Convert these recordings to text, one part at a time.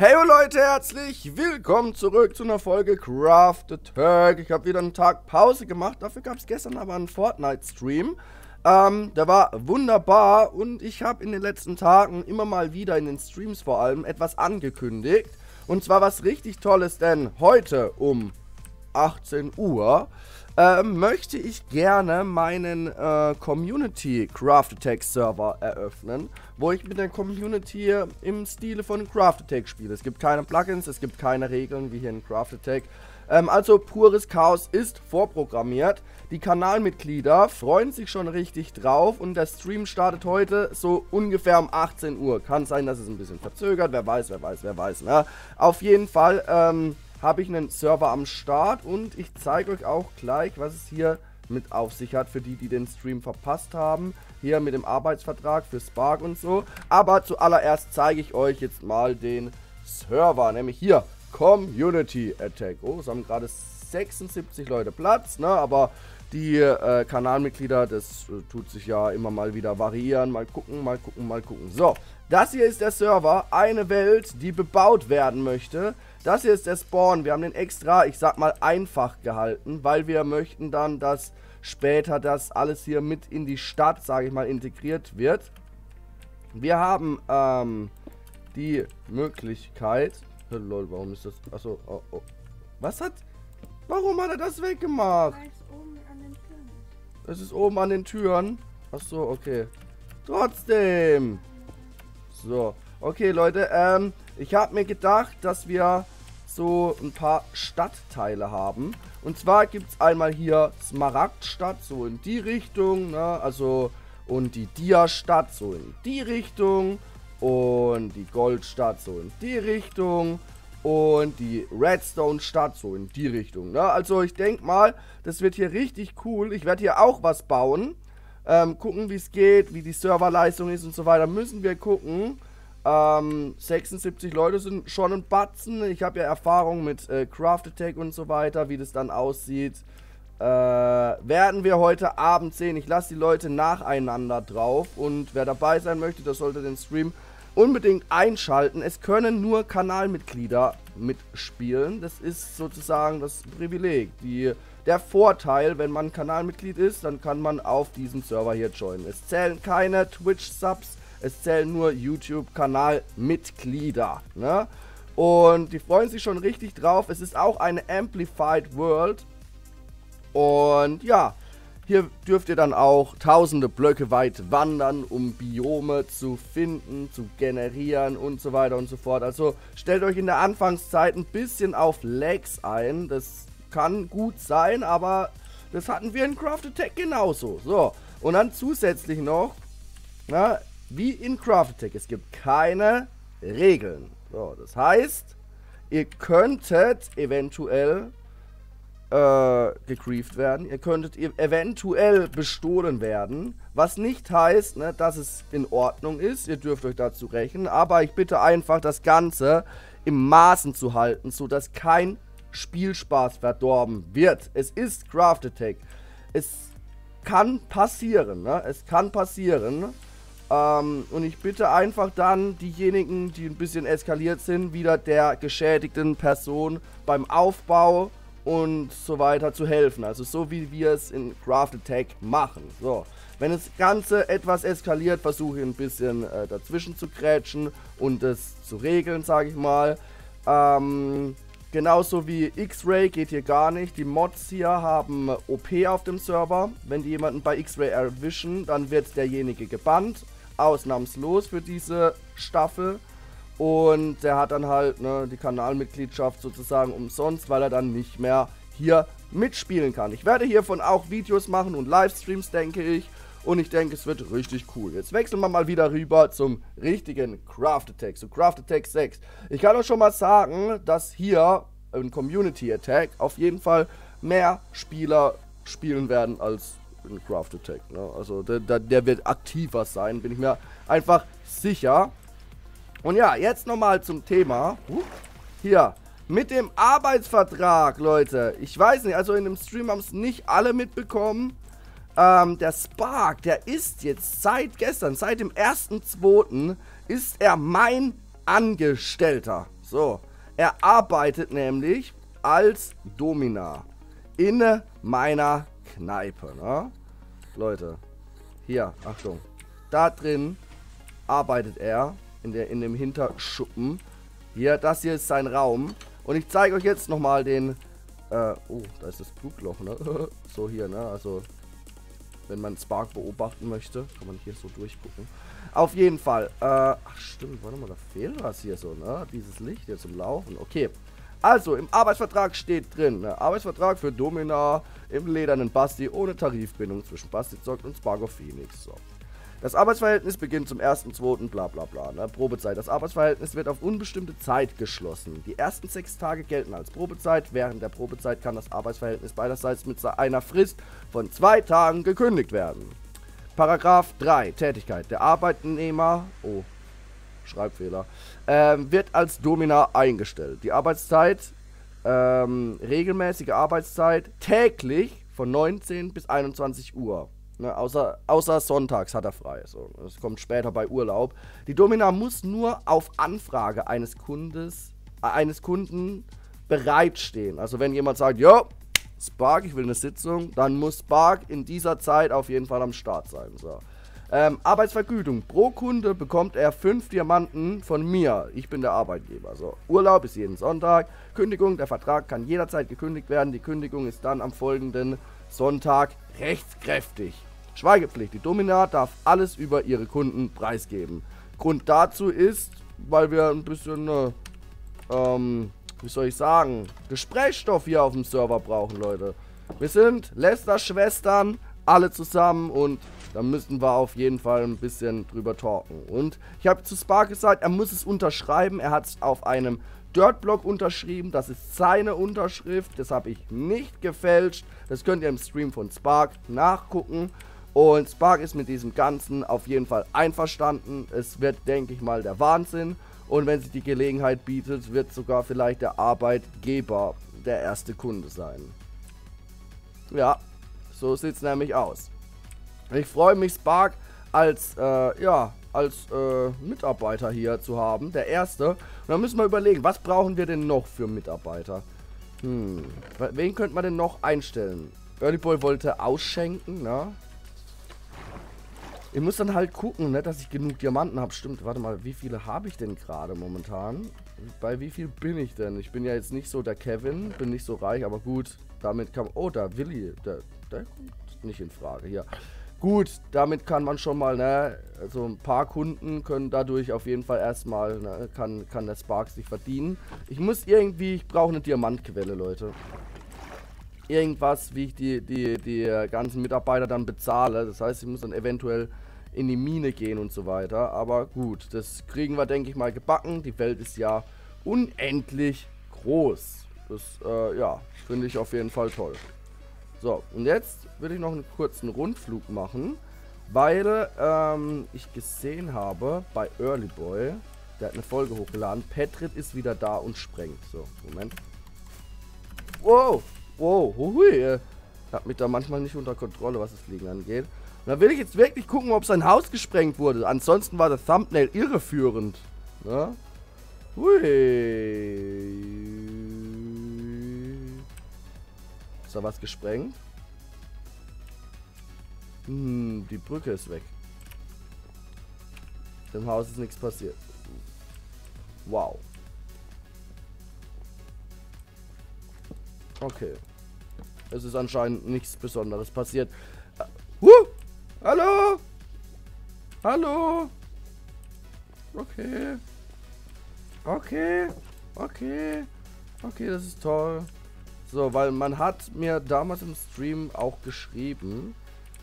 Hey Leute, herzlich willkommen zurück zu einer Folge Craft the Turk. Ich habe wieder einen Tag Pause gemacht, dafür gab es gestern aber einen Fortnite-Stream. Ähm, der war wunderbar und ich habe in den letzten Tagen immer mal wieder in den Streams vor allem etwas angekündigt. Und zwar was richtig Tolles, denn heute um 18 Uhr äh, möchte ich gerne meinen äh, Community Craft Attack Server eröffnen, wo ich mit der Community im Stile von Craft Attack spiele. Es gibt keine Plugins, es gibt keine Regeln wie hier in Craft Attack. Ähm, also pures Chaos ist vorprogrammiert. Die Kanalmitglieder freuen sich schon richtig drauf und der Stream startet heute so ungefähr um 18 Uhr. Kann sein, dass es ein bisschen verzögert, wer weiß, wer weiß, wer weiß. Ne? Auf jeden Fall, ähm, habe ich einen Server am Start und ich zeige euch auch gleich, was es hier mit auf sich hat für die, die den Stream verpasst haben. Hier mit dem Arbeitsvertrag für Spark und so. Aber zuallererst zeige ich euch jetzt mal den Server, nämlich hier Community Attack. Oh, es haben gerade 76 Leute Platz, ne? aber die äh, Kanalmitglieder, das äh, tut sich ja immer mal wieder variieren. Mal gucken, mal gucken, mal gucken. So, das hier ist der Server, eine Welt, die bebaut werden möchte. Das hier ist der Spawn. Wir haben den extra, ich sag mal, einfach gehalten, weil wir möchten dann, dass später das alles hier mit in die Stadt, sage ich mal, integriert wird. Wir haben ähm, die Möglichkeit... Lol, warum ist das... Achso, oh, oh. Was hat... Warum hat er das weggemacht? Es ist. Oben an den Türen? Achso, okay. Trotzdem. So. Okay, Leute, ähm, ich habe mir gedacht, dass wir so ein paar Stadtteile haben. Und zwar gibt es einmal hier Smaragdstadt, so in die Richtung, ne? Also, und die Dia-Stadt, so in die Richtung. Und die Goldstadt, so in die Richtung. Und die Redstone-Stadt, so in die Richtung, ne? Also, ich denke mal, das wird hier richtig cool. Ich werde hier auch was bauen. Ähm, gucken, wie es geht, wie die Serverleistung ist und so weiter. Müssen wir gucken. Ähm, 76 Leute sind schon ein Batzen. Ich habe ja Erfahrung mit äh, Craft Attack und so weiter, wie das dann aussieht. Äh, werden wir heute Abend sehen. Ich lasse die Leute nacheinander drauf. Und wer dabei sein möchte, der sollte den Stream unbedingt einschalten. Es können nur Kanalmitglieder mitspielen. Das ist sozusagen das Privileg. Die, der Vorteil, wenn man Kanalmitglied ist, dann kann man auf diesem Server hier joinen. Es zählen keine Twitch-Subs es zählen nur YouTube-Kanalmitglieder. Ne? Und die freuen sich schon richtig drauf. Es ist auch eine Amplified World. Und ja, hier dürft ihr dann auch tausende Blöcke weit wandern, um Biome zu finden, zu generieren und so weiter und so fort. Also stellt euch in der Anfangszeit ein bisschen auf Lags ein. Das kann gut sein, aber das hatten wir in Craft Attack genauso. So, und dann zusätzlich noch, na, wie in Craft Attack. Es gibt keine Regeln. So, das heißt, ihr könntet eventuell äh, gegrieft werden. Ihr könntet eventuell bestohlen werden. Was nicht heißt, ne, dass es in Ordnung ist. Ihr dürft euch dazu rechnen. Aber ich bitte einfach, das Ganze im Maßen zu halten, sodass kein Spielspaß verdorben wird. Es ist Craft Attack. Es kann passieren. Ne? Es kann passieren ähm, und ich bitte einfach dann diejenigen, die ein bisschen eskaliert sind, wieder der geschädigten Person beim Aufbau und so weiter zu helfen. Also so wie wir es in Craft Attack machen. So. Wenn das Ganze etwas eskaliert, versuche ich ein bisschen äh, dazwischen zu krätschen und es zu regeln, sage ich mal. Ähm, genauso wie X-Ray geht hier gar nicht. Die Mods hier haben OP auf dem Server. Wenn die jemanden bei X-Ray erwischen, dann wird derjenige gebannt ausnahmslos für diese Staffel. Und der hat dann halt ne, die Kanalmitgliedschaft sozusagen umsonst, weil er dann nicht mehr hier mitspielen kann. Ich werde hiervon auch Videos machen und Livestreams, denke ich. Und ich denke, es wird richtig cool. Jetzt wechseln wir mal wieder rüber zum richtigen Craft Attack, zu Craft Attack 6. Ich kann euch schon mal sagen, dass hier ein Community Attack auf jeden Fall mehr Spieler spielen werden als in Craft Attack. Ne? Also der, der, der wird aktiver sein, bin ich mir einfach sicher. Und ja, jetzt nochmal zum Thema. Hier, mit dem Arbeitsvertrag, Leute. Ich weiß nicht, also in dem Stream haben es nicht alle mitbekommen. Ähm, der Spark, der ist jetzt seit gestern, seit dem 1.2. ist er mein Angestellter. So, er arbeitet nämlich als Domina in meiner Kneipe, ne? Leute, hier, Achtung. Da drin arbeitet er in, der, in dem Hinterschuppen. Hier, das hier ist sein Raum. Und ich zeige euch jetzt nochmal den... Äh, oh, da ist das Blutloch, ne? so hier, ne? Also, wenn man Spark beobachten möchte, kann man hier so durchgucken. Auf jeden Fall. Äh, ach stimmt, warte mal, da fehlt was hier so, ne? Dieses Licht hier zum Laufen. Okay. Also, im Arbeitsvertrag steht drin, ne? Arbeitsvertrag für Domina im ledernen Basti ohne Tarifbindung zwischen Basti Zock und Spargo Phoenix. So. Das Arbeitsverhältnis beginnt zum 1.2. bla bla bla. Ne? Probezeit. Das Arbeitsverhältnis wird auf unbestimmte Zeit geschlossen. Die ersten sechs Tage gelten als Probezeit. Während der Probezeit kann das Arbeitsverhältnis beiderseits mit einer Frist von zwei Tagen gekündigt werden. Paragraph 3. Tätigkeit. Der Arbeitnehmer. Oh, Schreibfehler. Ähm, wird als Domina eingestellt. Die Arbeitszeit. Ähm, regelmäßige Arbeitszeit täglich von 19 bis 21 Uhr. Ne, außer, außer sonntags hat er frei. So, das kommt später bei Urlaub. Die Domina muss nur auf Anfrage eines Kundes, äh, eines Kunden bereitstehen. Also wenn jemand sagt, ja, Spark, ich will eine Sitzung, dann muss Spark in dieser Zeit auf jeden Fall am Start sein. So. Ähm, Arbeitsvergütung. Pro Kunde bekommt er 5 Diamanten von mir. Ich bin der Arbeitgeber. So. Urlaub ist jeden Sonntag. Kündigung, der Vertrag kann jederzeit gekündigt werden. Die Kündigung ist dann am folgenden Sonntag rechtskräftig. Schweigepflicht. Die Domina darf alles über ihre Kunden preisgeben. Grund dazu ist, weil wir ein bisschen, äh, ähm, wie soll ich sagen, Gesprächsstoff hier auf dem Server brauchen, Leute. Wir sind Lester-Schwestern, alle zusammen und da müssen wir auf jeden Fall ein bisschen drüber talken. Und ich habe zu Spark gesagt, er muss es unterschreiben. Er hat es auf einem Dirtblock unterschrieben. Das ist seine Unterschrift. Das habe ich nicht gefälscht. Das könnt ihr im Stream von Spark nachgucken. Und Spark ist mit diesem Ganzen auf jeden Fall einverstanden. Es wird, denke ich mal, der Wahnsinn. Und wenn sich die Gelegenheit bietet, wird sogar vielleicht der Arbeitgeber der erste Kunde sein. Ja, so sieht es nämlich aus. Ich freue mich, Spark als, äh, ja, als äh, Mitarbeiter hier zu haben. Der erste. Und dann müssen wir überlegen, was brauchen wir denn noch für Mitarbeiter? Hm, wen könnte man denn noch einstellen? Early Boy wollte ausschenken, ne? Ich muss dann halt gucken, ne, dass ich genug Diamanten habe. Stimmt, warte mal, wie viele habe ich denn gerade momentan? Bei wie viel bin ich denn? Ich bin ja jetzt nicht so der Kevin, bin nicht so reich, aber gut, damit kann... Oh, da Willi, der, der kommt nicht in Frage, hier. Gut, damit kann man schon mal, ne, also ein paar Kunden können dadurch auf jeden Fall erstmal, ne, kann, kann der Spark sich verdienen. Ich muss irgendwie, ich brauche eine Diamantquelle, Leute irgendwas, wie ich die, die, die ganzen Mitarbeiter dann bezahle. Das heißt, ich muss dann eventuell in die Mine gehen und so weiter. Aber gut, das kriegen wir, denke ich mal, gebacken. Die Welt ist ja unendlich groß. Das, äh, ja, finde ich auf jeden Fall toll. So, und jetzt will ich noch einen kurzen Rundflug machen, weil ähm, ich gesehen habe bei Early Boy, der hat eine Folge hochgeladen, Petrit ist wieder da und sprengt. So, Moment. Wow, Wow, hui. Hat mich da manchmal nicht unter Kontrolle, was das Fliegen angeht. Und da will ich jetzt wirklich gucken, ob sein Haus gesprengt wurde. Ansonsten war das Thumbnail irreführend. Ne? Hui. Ist da was gesprengt? Hm, die Brücke ist weg. Dem Haus ist nichts passiert. Wow. Okay. Es ist anscheinend nichts Besonderes passiert. Uh, hallo? Hallo? Okay. Okay. Okay. Okay, das ist toll. So, weil man hat mir damals im Stream auch geschrieben,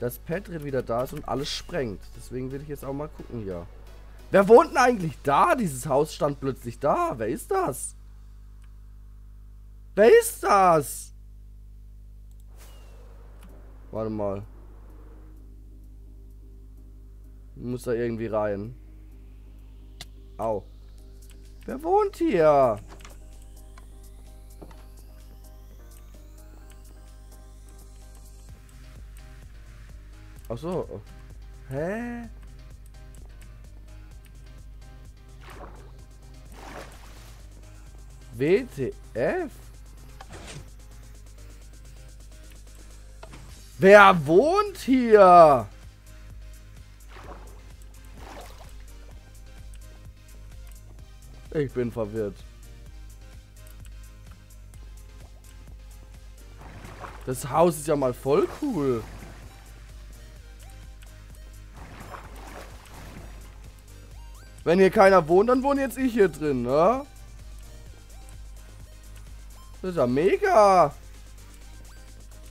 dass Patrick wieder da ist und alles sprengt. Deswegen will ich jetzt auch mal gucken hier. Wer wohnt denn eigentlich da? Dieses Haus stand plötzlich da. Wer ist das? Wer ist das? Warte mal. Muss da irgendwie rein. Au. Wer wohnt hier? Ach so. Hä? WTF? Wer wohnt hier? Ich bin verwirrt. Das Haus ist ja mal voll cool. Wenn hier keiner wohnt, dann wohne jetzt ich hier drin, ne? Das ist ja mega.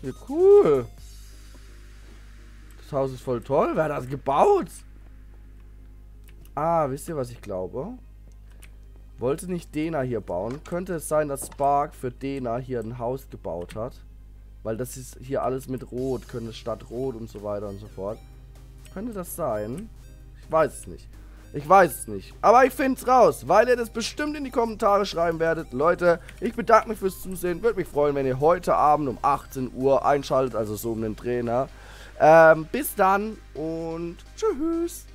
Ja, cool. Das Haus ist voll toll. Wer hat das gebaut? Ah, wisst ihr, was ich glaube? Wollte nicht Dena hier bauen. Könnte es sein, dass Spark für Dena hier ein Haus gebaut hat? Weil das ist hier alles mit Rot. Könnte statt Rot und so weiter und so fort. Könnte das sein? Ich weiß es nicht. Ich weiß es nicht. Aber ich finde es raus, weil ihr das bestimmt in die Kommentare schreiben werdet. Leute, ich bedanke mich fürs Zusehen. Würde mich freuen, wenn ihr heute Abend um 18 Uhr einschaltet, also so um den Trainer. Ähm, bis dann und tschüss.